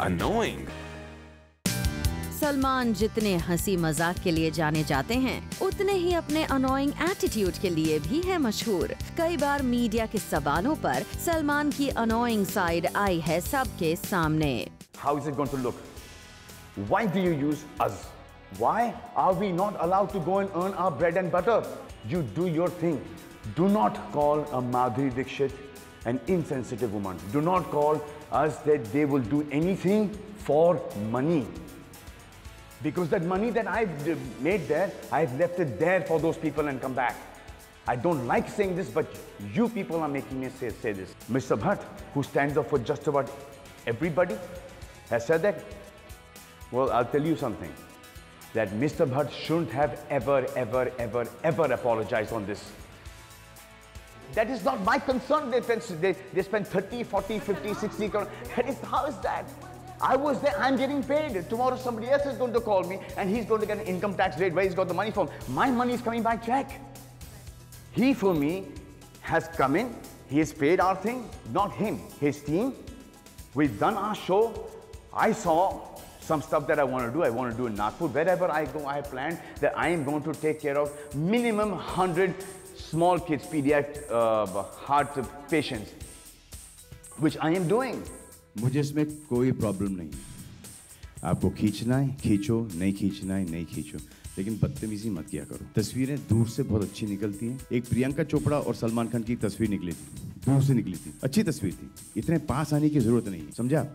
annoying. Salman जितने हँसी मज़ाक के लिए जाने जाते हैं उतने ही अपने अनोइंग एटीट्यूड के लिए भी है मशहूर। कई बार मीडिया के सवालों पर सलमान की अनोइंग साइड आई है सबके सामने। How is it going to look why do you use us why are we not allowed to go and earn our bread and butter you do your thing do not call a Madhuri Dixit an insensitive woman. Do not call us that they will do anything for money. Because that money that I've made there, I've left it there for those people and come back. I don't like saying this, but you people are making me say, say this. Mr. Bhatt, who stands up for just about everybody, has said that. Well, I'll tell you something. That Mr. Bhatt shouldn't have ever, ever, ever, ever apologized on this. That is not my concern. They spend, they, they spend 30, 40, 50, 60 crore. That is, how is that? I was there, I'm getting paid. Tomorrow somebody else is going to call me and he's going to get an income tax rate where he's got the money from. My money is coming by check. He, for me, has come in, he has paid our thing, not him, his team. We've done our show. I saw some stuff that I want to do. I want to do in Nagpur. Wherever I go, I plan that I am going to take care of minimum 100 small kids, pediatric uh, heart patients, which I am doing. मुझे इसमें कोई problem नहीं आपको खींचना है खींचो नहीं खींचना है नहीं खींचो। लेकिन बदतमीजी मत किया करो। तस्वीरें दूर से बहुत अच्छी निकलती हैं। एक प्रियंका चोपड़ा और सलमान खान की तस्वीर निकली थी। दूर से निकली थी। अच्छी तस्वीर थी। इतने पास आने की ज़रूरत नहीं समझा?